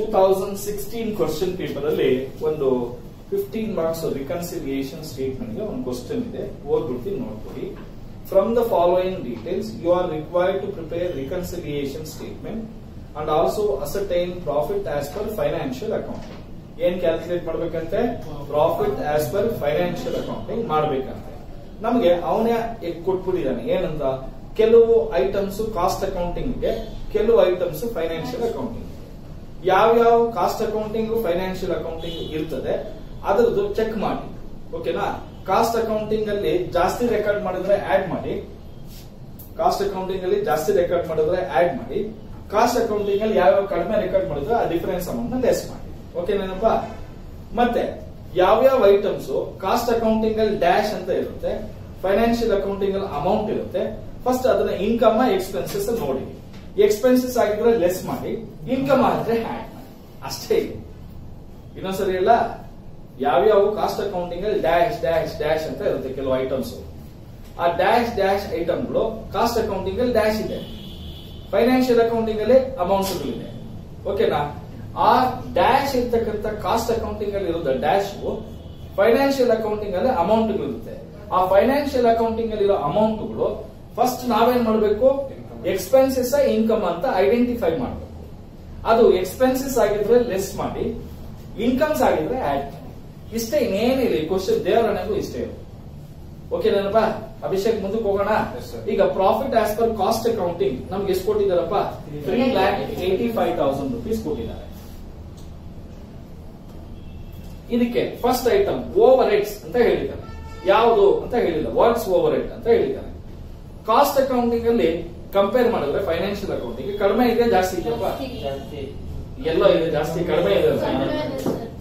Two thousand sixteen question paper ಅಲ್ಲಿ ಒಂದು fifteen marks reconciliation ಸ್ಟೇಟ್ಮೆಂಟ್ಗೆ ಒಂದು ಕ್ವಶನ್ ಇದೆ. ಓದ್ಬಿಡ್ತೀನಿ ನೋಡ್ಕೊಡಿ from the following details you are required to prepare reconciliation statement and also ascertain profit as per financial accounting ಏನ್ calculate ಮಾಡ್ಬೇಕಂತೆ? Profit as per financial accounting ಮಾಡ್ಬೇಕಂತೆ. ನಮಗೆ ಅವನೇ ಕೊಟ್ಬಿಟ್ಟಿದ್ದಾನೆ. ಏನಂತ? ಕೆಲವು ಐಟಮ್ಸ್ ಕಾಸ್ಟ್ ಅಕೌಂಟಿಂಗ್ಗೆ, ಕೆಲವು ಐಟಮ್ಸ್ ಫೈನಾನ್ಷಿಯಲ್ ಅಕೌಂಟಿಂಗ್ ಯಾವ್ಯಾವ ಕಾಸ್ಟ್ ಅಕೌಂಟಿಂಗ್ ಫೈನಾನ್ಷಿಯಲ್ ಅಕೌಂಟಿಂಗ್ ಇರ್ತದೆ, ಅದರದ್ದು ಚೆಕ್ ಮಾಡಿ. ಓಕೆನಾ? ಕಾಸ್ಟ್ ಅಕೌಂಟಿಂಗ್ ಅಲ್ಲಿ ಜಾಸ್ತಿ ರೆಕಾರ್ಡ್ ಮಾಡಿದ್ರೆ ಆಡ್ ಮಾಡಿ. ಕಾಸ್ಟ್ ಅಕೌಂಟಿಂಗ್ ಅಲ್ಲಿ ಜಾಸ್ತಿ ರೆಕಾರ್ಡ್ ಮಾಡಿದ್ರೆ ಆಡ್ ಮಾಡಿ. ಕಾಸ್ಟ್ ಅಕೌಂಟಿಂಗ್ ಅಲ್ಲಿ ಯಾವ್ಯಾವ ಕಡಿಮೆ ರೆಕಾರ್ಡ್ ಮಾಡಿದ್ರೆ ಆ ಡಿಫರೆನ್ಸ್ ಅಮೌಂಟ್ನ ಲೆಸ್ ಮಾಡಿ. ಓಕೆನೇನಪ್ಪ ಮತ್ತೆ ಯಾವ್ಯಾವ ಐಟಮ್ಸ್ ಕಾಸ್ಟ್ ಅಕೌಂಟಿಂಗ್ ಅಲ್ಲಿ ಡ್ಯಾಶ್ ಅಂತ ಇರುತ್ತೆ, ಫೈನಾನ್ಷಿಯಲ್ ಅಕೌಂಟಿಂಗ್ ಅಲ್ಲಿ ಅಮೌಂಟ್ ಇರುತ್ತೆ, ಫಸ್ಟ್ ಅದನ್ನ ಇನ್ಕಮ್ ಎಕ್ಸ್ಪೆನ್ಸಸ್ ನೋಡಿ. ಎಕ್ಸ್ಪೆನ್ಸಸ್ ಆಗಿದ್ರೆ ಲೆಸ್ ಮಾಡಿ ಇನ್ಕಮ್ ಆದ್ರೆ ಹ್ಯಾಡ್ ಮಾಡಿ ಅಷ್ಟೇ ಇನ್ನೊಂದ್ಸರಿ ಎಲ್ಲ ಯಾವ್ಯಾವ ಕಾಸ್ಟ್ ಅಕೌಂಟಿಂಗ್ ಅಲ್ಲಿ ಡ್ಯಾಶ್ ಡ್ಯಾಶ್ ಡ್ಯಾಶ್ ಅಂತ ಇರುತ್ತೆ ಕೆಲವು ಐಟಮ್ಸ್ ಆ ಡ್ಯಾಶ್ ಡ್ಯಾಶ್ ಐಟಮ್ಗಳು ಕಾಸ್ಟ್ ಅಕೌಂಟಿಂಗ್ ಅಲ್ಲಿ ಡ್ಯಾಶ್ ಇದೆ. ಫೈನಾನ್ಷಿಯಲ್ ಅಕೌಂಟಿಂಗ್ ಅಲ್ಲಿ ಅಮೌಂಟ್ಗಳಿದೆ ಓಕೆನಾ ಆ ಡ್ಯಾಶ್ ಇರ್ತಕ್ಕಂಥ ಕಾಸ್ಟ್ ಅಕೌಂಟಿಂಗ್ ಅಲ್ಲಿ ಇರೋದ ಡ್ಯಾಶ್ ಫೈನಾನ್ಷಿಯಲ್ ಅಕೌಂಟಿಂಗ್ ಅಲ್ಲಿ ಅಮೌಂಟ್ ಇರುತ್ತೆ ಆ ಫೈನಾನ್ಷಿಯಲ್ ಅಕೌಂಟಿಂಗ್ ಅಲ್ಲಿ ಇರೋ ಅಮೌಂಟ್ಗಳು ಫಸ್ಟ್ ನಾವೇನ್ ಮಾಡಬೇಕು? ಎಕ್ಸ್ಪೆನ್ಸಸ್ ಇನ್ಕಮ್ ಅಂತ ಐಡೆಂಟಿಫೈ ಮಾಡಬೇಕು. ಅದು ಎಕ್ಸ್ಪೆನ್ಸಸ್ ಆಗಿದ್ರೆ ಲೆಸ್ ಮಾಡಿ ಇನ್ಕಮ್ಸ್ ಆಗಿದ್ರೆ ಆಡ್ ಇಷ್ಟೇ ಇನ್ನೇನಿಲ್ಲ ಈ ಕ್ವಶನ್ ದೇವರಣೆಗೂ ಇಷ್ಟೇ ಇರುತ್ತೆ. ಓಕೆ ನನಪ್ಪ ಅಭಿಷೇಕ್ ಮುಂದಕ್ಕೆ ಹೋಗೋಣ. ಈಗ profit as per cost accounting ನಮ್ಗೆ ಎಷ್ಟು ಕೊಟ್ಟಿದ್ದಾರಪ್ಪ? Three lakh eighty five thousand rupees ಕೊಟ್ಟಿದ್ದಾರೆ. ಇದಕ್ಕೆ ಫಸ್ಟ್ ಐಟಮ್ ಓವರ್ ಹೆಡ್ಸ್ ಅಂತ ಹೇಳಿದ್ದಾರೆ. ಯಾವುದು ಅಂತ ಹೇಳಿಲ್ಲ ವರ್ಕ್ಸ್ ಓವರ್ ಹೆಡ್ ಅಂತ ಹೇಳಿದ್ದಾರೆ. ಕಾಸ್ಟ್ ಅಕೌಂಟಿಂಗ್ ಅಲ್ಲಿ ಕಂಪೇರ್ ಮಾಡಿದ್ರೆ ಫೈನಾನ್ಷಿಯಲ್ ಅಕೌಂಟಿಂಗ್ ಕಡಿಮೆ ಇದೆ ಜಾಸ್ತಿ ಇದೆಯಪ್ಪ ಎಲ್ಲ ಇದೆ ಜಾಸ್ತಿ ಕಡಿಮೆ ಇದೆ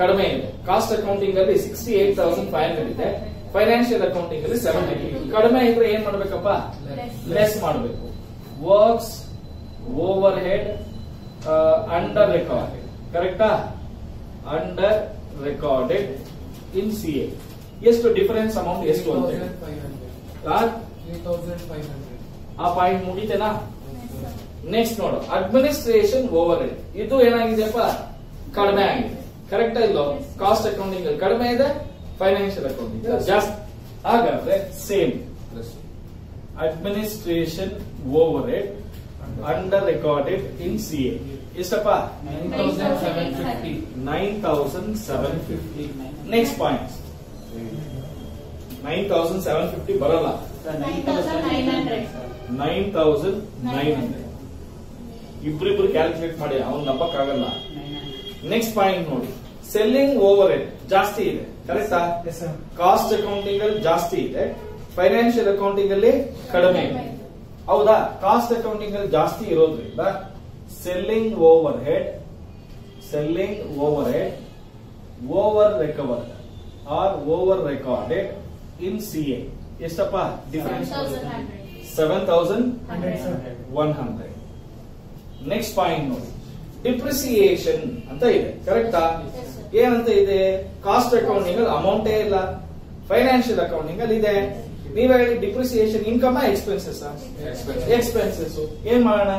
ಕಡಿಮೆ ಇದೆ ಕಾಸ್ಟ್ ಅಕೌಂಟಿಂಗ್ ಅಲ್ಲಿ sixty eight thousand five hundred ಇದೆ. ಫೈನಾನ್ಷಿಯಲ್ ಅಕೌಂಟಿಂಗ್ ಅಲ್ಲಿ ಸೆವೆಂಟಿ ಕಡಿಮೆ ಇದ್ರೆ ಏನ್ ಮಾಡ್ಬೇಕಪ್ಪ? ಲೆಸ್ ಮಾಡಬೇಕು. Works overhead under recorded ಕರೆಕ್ಟಾ under recorded in C A ಎಷ್ಟು ಡಿಫರೆನ್ಸ್ ಅಮೌಂಟ್ ಎಷ್ಟು ಅಂತ ಹೇಳಿ. ಆ, ಪಾಯಿಂಟ್ ಮುಗಿತೇನಾ? ನೆಕ್ಸ್ಟ್ ನೋಡು. ಅಡ್ಮಿನಿಸ್ಟ್ರೇಷನ್ ಓವರ್ ಹೆಡ್ ಇದು ಏನಾಗಿದೆಯಪ್ಪ? ಕಡಿಮೆ ಆಗಿದೆ. ಕರೆಕ್ಟ್ ಇಲ್ಲೋ ಕಾಸ್ಟ್ ಅಕೌಂಟಿಂಗ್ ಅಲ್ಲಿ ಕಡಿಮೆ ಇದೆ ಫೈನಾನ್ಷಿಯಲ್ ಅಕೌಂಟಿಂಗ್ ಜಾಸ್ತಿ. ಹಾಗಾದ್ರೆ same administration overhead under recorded in C A ಎಷ್ಟಪ್ಪ? Nine thousand seven fifty next point nine thousand seven fifty ಬರಲ್ಲ. Nine thousand nine hundred. ಇಬ್ರಿಬ್ರು calculate ಮಾಡಿ ಅವ್ನು ನಂಬಕ್ಕಾಗಲ್ಲ. ನೆಕ್ಸ್ಟ್ ಪಾಯಿಂಟ್ ನೋಡಿ. ಸೆಲ್ಲಿಂಗ್ ಓವರ್ ಹೆಡ್ ಜಾಸ್ತಿ ಇದೆ ಕರೆಕ್ಟಾ ಕಾಸ್ಟ್ ಅಕೌಂಟಿಂಗ್ ಅಲ್ಲಿ ಜಾಸ್ತಿ ಇದೆ ಫೈನಾನ್ಷಿಯಲ್ ಅಕೌಂಟಿಂಗ್ ಅಲ್ಲಿ ಕಡಿಮೆ ಇದೆ. ಹೌದಾ? ಕಾಸ್ಟ್ ಅಕೌಂಟಿಂಗ್ ಅಲ್ಲಿ ಜಾಸ್ತಿ ಇರೋದ್ರಿಂದ selling overhead selling overhead over recovered or over recorded in CA ಎಷ್ಟಪ್ಪ? Difference seven thousand one hundred next point ನೋಡಿ. ಡಿಪ್ರಿಸಿಯೇಷನ್ ಅಂತ ಇದೆ. ಕರೆಕ್ಟಾ. ಏನಂತ ಇದೆ? ಕಾಸ್ಟ್ ಅಕೌಂಟಿಂಗ್ ಅಲ್ಲಿ ಅಮೌಂಟೇ ಇಲ್ಲ. ಫೈನಾನ್ಷಿಯಲ್ ಅಕೌಂಟಿಂಗ್ ಅಲ್ಲಿ ಇದೆ. ನೀವ್ ಹೇಳಿ ಡಿಪ್ರಿಸಿಯೇಷನ್ ಇನ್ಕಮ್ ಎಕ್ಸ್ಪೆನ್ಸಸ್. ಎಕ್ಸ್ಪೆನ್ಸಸ್ ಏನ್ ಮಾಡೋಣ.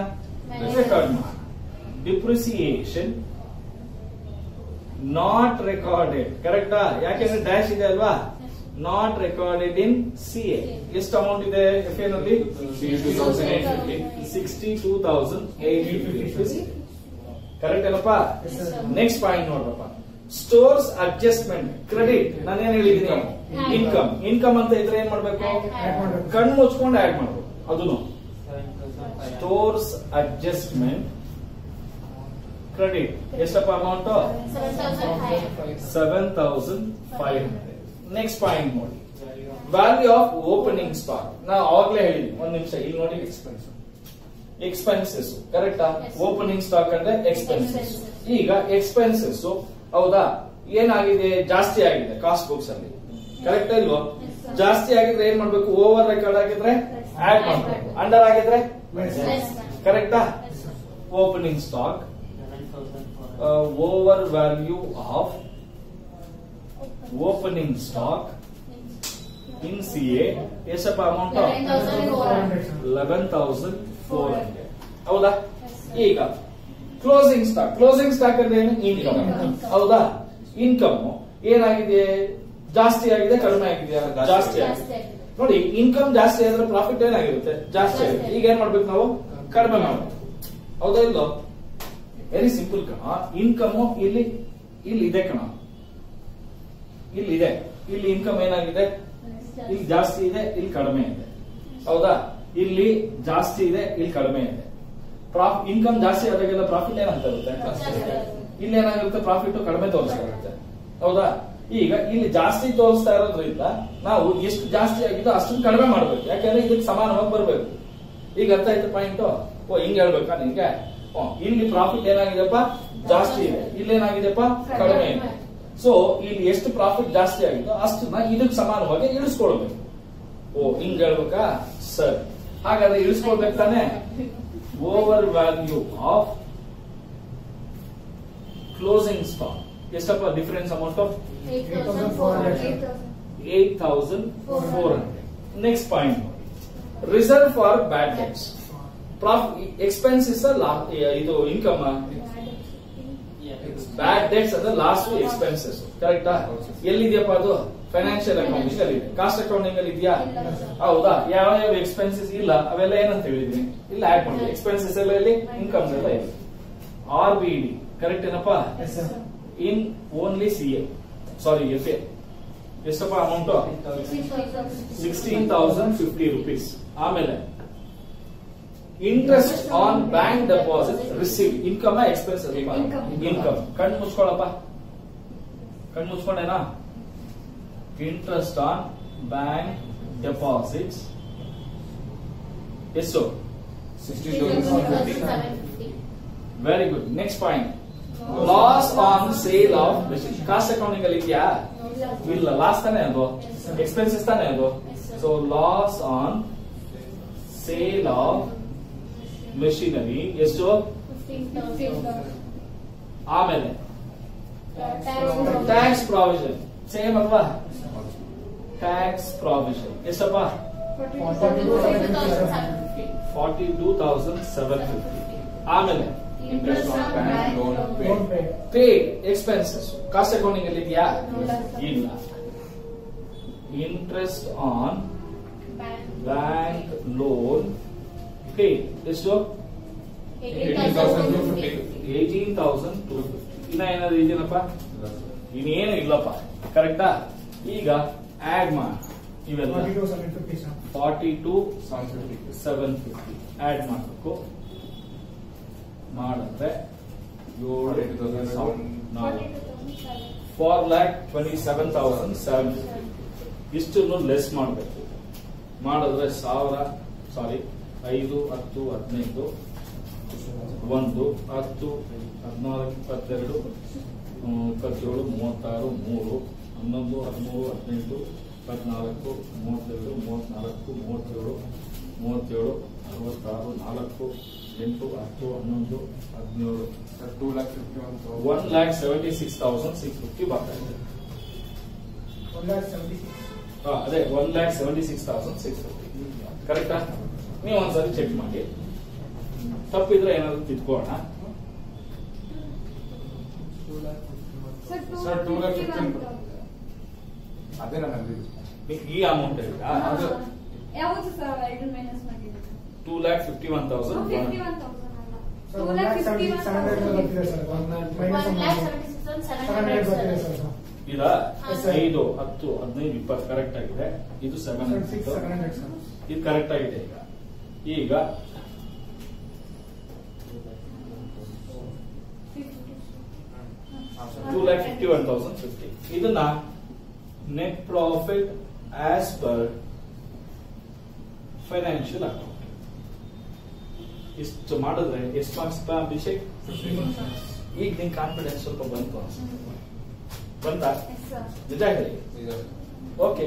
ರೆಕಾರ್ಡ್ ಮಾಡೋಣ. ಡಿಪ್ರಿಸಿಯೇಷನ್ ನಾಟ್ ರೆಕಾರ್ಡೆಡ್ ಕರೆಕ್ಟಾ ಯಾಕೆಂದ್ರೆ ಡ್ಯಾಶ್ ಇದೆ ಅಲ್ವಾ? Not recorded in C A ಎಷ್ಟು ಅಮೌಂಟ್ ಇದೆ ಎಫ್ನಲ್ಲಿ? Sixty two thousand eight fifty correct ಏನಪ್ಪ? ನೆಕ್ಸ್ಟ್ ಪಾಯಿಂಟ್ ನೋಡ್ರಪ್ಪ. ಸ್ಟೋರ್ಸ್ ಅಡ್ಜಸ್ಟ್ಮೆಂಟ್ ಕ್ರೆಡಿಟ್ ನಾನೇನ್ ಹೇಳಿದೀನಿ ಇನ್ಕಮ್ ಇನ್ಕಮ್ ಅಂತ ಇದ್ರೆ ಏನ್ ಮಾಡ್ಬೇಕು. ಕಣ್ಣು ಮುಚ್ಕೊಂಡು ಆಡ್ ಮಾಡ್ಬೇಕು. ಅದನ್ನು ಸ್ಟೋರ್ಸ್ ಅಡ್ಜಸ್ಟ್ಮೆಂಟ್ ಕ್ರೆಡಿಟ್ ಎಷ್ಟಪ್ಪ amount seven thousand five hundred next point ನೋಡಿ ವ್ಯಾಲ್ಯೂ ಆಫ್ ಓಪನಿಂಗ್ ಸ್ಟಾಕ್ ನಾ ಆಗ್ಲೇ ಹೇಳಿದ್ವಿ ಒಂದ್ ನಿಮಿಷ. ಇಲ್ಲಿ ನೋಡಿ ಎಕ್ಸ್ಪೆನ್ಸ್ ಎಕ್ಸ್ಪೆನ್ಸಸ್ ಕರೆಕ್ಟಾ. ಓಪನಿಂಗ್ ಸ್ಟಾಕ್ ಅಂದ್ರೆ ಎಕ್ಸ್ಪೆನ್ಸಸ್ ಈಗ ಎಕ್ಸ್ಪೆನ್ಸಸ್ ಹೌದಾ? ಏನಾಗಿದೆ? ಜಾಸ್ತಿ ಆಗಿದೆ ಕಾಸ್ಟ್ ಬುಕ್ಸ್ ಅಲ್ಲಿ. ಕರೆಕ್ಟ್ ಇಲ್ವಾ? ಜಾಸ್ತಿ ಆಗಿದ್ರೆ ಏನ್ ಮಾಡ್ಬೇಕು? ಓವರ್ ರೆಕಾರ್ಡ್ ಆಗಿದ್ರೆ. ಆಡ್ ಮಾಡ್ಬೇಕು. ಅಂಡರ್ ಆಗಿದ್ರೆ ಕರೆಕ್ಟ್ ಕರೆಕ್ಟಾ opening stock over value of opening stock. In C A ಎಷ್ಟಪ್ಪ amount eleven thousand four hundred ಹೌದಾ? ಈಗ ಕ್ಲೋಸಿಂಗ್ ಸ್ಟಾಕ್ ಕ್ಲೋಸಿಂಗ್ ಸ್ಟಾಕ್ ಅಂದ್ರೆ ಏನು? ಇನ್ಕಮ್. ಹೌದಾ? ಇನ್ಕಮ್ ಏನಾಗಿದೆ? ಜಾಸ್ತಿ ಆಗಿದೆ ಕಡಿಮೆ ಆಗಿದೆ ಜಾಸ್ತಿ ಆಗಿದೆ. ನೋಡಿ ಇನ್ಕಮ್ ಜಾಸ್ತಿ ಆದ್ರೆ ಪ್ರಾಫಿಟ್ ಏನಾಗಿರುತ್ತೆ? ಜಾಸ್ತಿ ಆಗುತ್ತೆ. ಈಗ ಏನ್ ಮಾಡ್ಬೇಕು ನಾವು? ಕಡಿಮೆ ಮಾಡ್ಬೇಕು. ಹೌದಾ ಇಲ್ಲೋ ವೆರಿ ಸಿಂಪಲ್ ಕಣ. ಇನ್ಕಮ್ ಇಲ್ಲಿ ಇಲ್ಲಿ ಇದೆ ಕಣ. ಇಲ್ಲಿ ಇದೆ ಇಲ್ಲಿ ಇನ್ಕಮ್ ಏನಾಗಿದೆ? ಇಲ್ಲಿ ಜಾಸ್ತಿ ಇದೆ ಇಲ್ಲಿ ಕಡಿಮೆ ಇದೆ. ಹೌದಾ? ಇಲ್ಲಿ ಜಾಸ್ತಿ ಇದೆ ಇಲ್ಲಿ ಕಡಿಮೆ ಇದೆ. ಪ್ರಾಫ್ ಇನ್ಕಮ್ ಜಾಸ್ತಿ ಆದಾಗೆಲ್ಲ ಪ್ರಾಫಿಟ್ ಏನಂತ ಇರುತ್ತೆ? ಇಲ್ಲಿ ಏನಾಗಿರುತ್ತೆ ಪ್ರಾಫಿಟ್ ಕಡಿಮೆ ತೋರಿಸಿರುತ್ತೆ ಹೌದಾ? ಈಗ ಇಲ್ಲಿ ಜಾಸ್ತಿ ತೋರಿಸ್ತಾ ಇರೋದ್ರಿಂದ ನಾವು ಎಷ್ಟು ಜಾಸ್ತಿ ಆಗಿದೋ ಅಷ್ಟನ್ನು ಕಡಿಮೆ ಮಾಡ್ಬೇಕು. ಯಾಕಂದ್ರೆ ಇದಕ್ಕೆ ಸಮಾನವಾಗಿ ಬರ್ಬೇಕು. ಈಗ ಅರ್ಥ ಆಯ್ತು ಪಾಯಿಂಟ್ ಓ ಹಿಂಗ್ ಹೇಳ್ಬೇಕಾ ನಿಂಗೆ ಓ, ಇಲ್ಲಿ ಪ್ರಾಫಿಟ್ ಏನಾಗಿದೆಪ್ಪ? ಜಾಸ್ತಿ ಇದೆ. ಇಲ್ಲಿ ಏನಾಗಿದೆಪ್ಪ ಕಡಿಮೆ ಇದೆ. ಸೊ ಇಲ್ಲಿ ಎಷ್ಟು ಪ್ರಾಫಿಟ್ ಜಾಸ್ತಿ ಆಗಿದೋ ಅಷ್ಟನ್ನ ಇದಕ್ಕೆ ಸಮಾನವಾಗಿ ಇಳಿಸ್ಕೊಳ್ಬೇಕು. ಓ, ಹಿಂಗ್ ಹೇಳ್ಬೇಕಾ? ಸರ್. ಹಾಗಾದ್ರೆ ಇಳಿಸ್ಕೊಳ್ಬೇಕು ತಾನೆ? Over value of closing stock ಎಷ್ಟಪ್ಪ? Difference amount of eight thousand four hundred next point reserve for bad debts expenses ಇದು ಇನ್ಕಮ್ ಬ್ಯಾಡ್ ಡೆಟ್ಸ್ ಅಂದ್ರೆ ಲಾಸ್ಟ್ ಎಕ್ಸ್ಪೆನ್ಸಸ್ ಕರೆಕ್ಟಾ ಎಲ್ಲಿದೆಯಪ್ಪ ಅದು? ಫೈನಾನ್ಷಿಯಲ್ ಅಕೌಂಟಿಂಗ್ ಅಲ್ಲಿ ಇದೆ ಕಾಸ್ಟ್ ಅಕೌಂಟಿಂಗ್ ಅಲ್ಲಿ ಇದೆಯಾ? ಹೌದಾ? ಯಾವ ಯಾವ ಎಕ್ಸ್ಪೆನ್ಸಸ್ ಇಲ್ಲ? ಅವೆಲ್ಲ ಏನಂತ ಹೇಳಿದೀನಿ ಇಲ್ಲ ಆಡ್ ಮಾಡಿ. ಎಕ್ಸ್ಪೆನ್ಸಸ್ ಎಲ್ಲ ಇಲ್ಲಿ ಇನ್ಕಮ್ಸ್ ಎಲ್ಲ ಇದೆ ಆರ್ ಬಿ ಡಿ ಕರೆಕ್ಟ್ ಏನಪ್ಪ? In only C A sorry F A ಎಷ್ಟಪ್ಪ amount sixteen thousand fifty rupees ಆಮೇಲೆ interest on bank deposit receive income expense Income. Income ಕಣ್ ಮುಚ್ಕೊಳಪ್ಪ. ಕಣ್ ಮುಚ್ಕೊಂಡೇನಾ? ಇಂಟ್ರೆಸ್ಟ್ ಆನ್ ಬ್ಯಾಂಕ್ ಡೆಪಾಸಿಟ್ಸ್ ಎಷ್ಟು very good next point loss on sale of cost accounting ಅಲ್ಲಿ ಇದೆಯಾ? ಇಲ್ಲ. ಲಾಸ್ ತಾನೇ ಅದು? ಎಕ್ಸ್ಪೆನ್ಸಸ್ ತಾನೇ ಅದು? Yes, sir. So loss on sale of machinery ಎಷ್ಟು ಆಮೇಲೆ ಟ್ಯಾಕ್ಸ್ ಪ್ರಾವಿಷನ್ ಸೇಮ್ ಅಲ್ವಾ ಟ್ಯಾಕ್ಸ್ ಪ್ರಾವಿಷನ್ ಎಷ್ಟಪ್ಪ forty two thousand seven fifty ಆಮೇಲೆ Interest on bank loan paid. Paid expenses cost accounting ಅಲ್ಲಿ ಇದೆಯಾ ಇಲ್ಲ. ಇಲ್ಲ interest on bank loan paid ಎಷ್ಟು ಏಯ್ಟೀನ್ ತೌಸಂಡ್ ಟೂ ಫಿಫ್ಟಿ ಇನ್ನ ಏನಾದ್ರು ಇದೆಯಲ್ಲಪ್ಪ ಇನ್ನೇನು ಇಲ್ಲಪ್ಪ. ಕರೆಕ್ಟಾ ಈಗ ಆಡ್ ಮಾಡಿ. ಇವೆಲ್ಲ forty two seven fifty add ಮಾಡಬೇಕು. ಮಾಡಿದ್ರೆ ಏಳು ನಾಲ್ಕು four lakh twenty seven thousand seven fifty ಇಷ್ಟನ್ನು ಲೆಸ್ ಮಾಡಬೇಕು. ಮಾಡಿದ್ರೆ ಸಾವಿರ ಸಾರಿ ಐದು ಹತ್ತು ಹದಿನೈದು ಒಂದು ಹತ್ತು ಹದಿನಾಲ್ಕು ಇಪ್ಪತ್ತೆರಡು ಇಪ್ಪತ್ತೇಳು ಮೂವತ್ತಾರು ಮೂರು ಹನ್ನೊಂದು ಹದಿಮೂರು ಹದಿನೆಂಟು ಇಪ್ಪತ್ನಾಲ್ಕು ಮೂವತ್ತೆರಡು ಮೂವತ್ನಾಲ್ಕು ಮೂವತ್ತೇಳು ಮೂವತ್ತೇಳು ಅರವತ್ತಾರು ನಾಲ್ಕು ಎಂಟು ಹತ್ತು ಹನ್ನೊಂದು ಹದಿನೇಳು. Two lakh fifty one one lakh seventy six thousand six fifty ಬರ್ತಾ ಇದೆ ಸಿಕ್ಸ್ ಅದೇ one lakh seventy six thousand six fifty ಕರೆಕ್ಟಾ ನೀವು ಒಂದ್ಸರಿ ಚೆಕ್ ಮಾಡಿ. ತಪ್ಪಿದ್ರೆ ಏನಾದ್ರು ತಿದ್ಕೋಣ ಸರ್. ಅದೇ ನಾನು ಅಂದಿದ್ದು. ಈ ಅಮೌಂಟ್ ಯಾವುದು ಸರ್ ಎರಡು ಮೈನಸ್ ಮಾಡಿದ್ದು? Two lakh fifty one thousand two lakh fifty one hundred ಐದು ಹತ್ತು ಹದಿನೈದು ಇಪ್ಪತ್ತು ಕರೆಕ್ಟ್ ಆಗಿದೆ. ಇದು ಸೆವೆನ್ sir. ಇದು ಕರೆಕ್ಟ್ ಆಗಿದೆ ಈಗ. ಈಗ two lakh fifty one thousand fifty ಇದನ್ನ net profit as per financial account ಇಷ್ಟು ಮಾಡಿದ್ರೆ ಎಷ್ಟು ಮಾರ್ಕ್ಸ್ ಅಭಿಷೇಕ್? ಈಗ ನಿನ್ ಕಾನ್ಫಿಡೆನ್ಸ್ ಸ್ವಲ್ಪ ಬಂತು ಅನ್ಸುತ್ತೆ. ಬಂತಾ ಎಸ್ ಸರ್ ನಿಜ ಹೇಳಿ. ಓಕೆ